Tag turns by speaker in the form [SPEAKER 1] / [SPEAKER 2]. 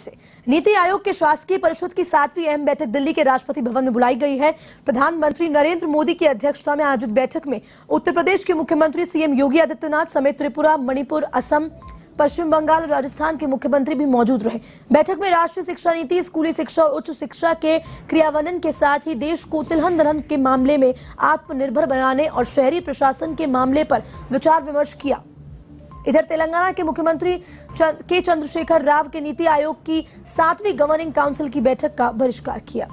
[SPEAKER 1] से। नीति आयोग के शासकीय परिषद की सातवीं अहम बैठक दिल्ली के राष्ट्रपति भवन में बुलाई गई है। प्रधानमंत्री नरेंद्र मोदी की अध्यक्षता में आयोजित बैठक में उत्तर प्रदेश के मुख्यमंत्री सीएम योगी आदित्यनाथ समेत त्रिपुरा, मणिपुर, असम, पश्चिम बंगाल और राजस्थान के मुख्यमंत्री भी मौजूद रहे। बैठक में राष्ट्रीय शिक्षा नीति, स्कूली शिक्षा और उच्च शिक्षा के क्रियान्वयन के साथ ही देश को तिलहन दलहन के मामले में आत्मनिर्भर बनाने और शहरी प्रशासन के मामले पर विचार विमर्श किया। इधर तेलंगाना के मुख्यमंत्री के चंद्रशेखर राव के नीति आयोग की सातवीं गवर्निंग काउंसिल की बैठक का बहिष्कार किया।